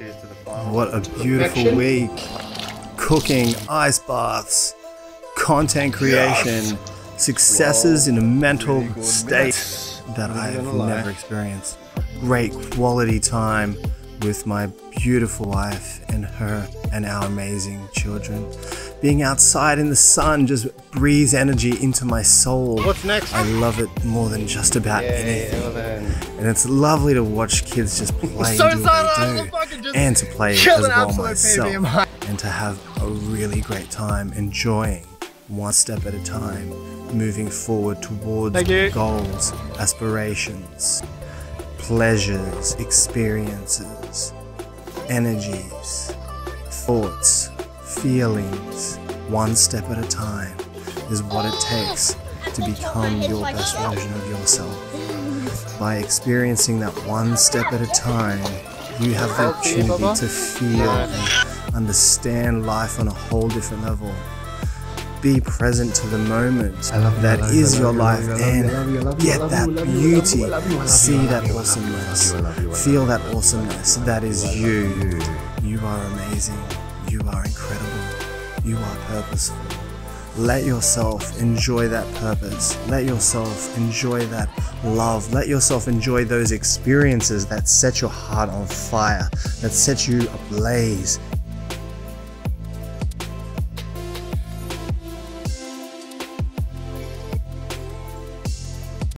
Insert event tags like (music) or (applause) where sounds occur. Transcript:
Cheers to the final. What a beautiful Perfection. week. Cooking, ice baths, content creation, successes in a mental Really state minutes. that I have gonna lie. never experienced. Great quality time with my beautiful wife and her and our amazing children. Being outside in the sun just breathes energy into my soul. What's next? I love it more than just about anything. well then. And it's lovely to watch kids just (laughs) play So and do what they do, just and to play as well myself, and to have a really great time enjoying one step at a time, moving forward towards goals, aspirations, pleasures, experiences, energies, thoughts, feelings, one step at a time is what it takes to become your best version of yourself. By experiencing that one step at a time, you have the opportunity to feel and understand life on a whole different level. Be present to the moment that is your life and get that beauty. See that awesomeness. Feel that awesomeness. That is you. You are amazing. You are incredible. You are purposeful. Let yourself enjoy that purpose. Let yourself enjoy that love. Let yourself enjoy those experiences that set your heart on fire, that set you ablaze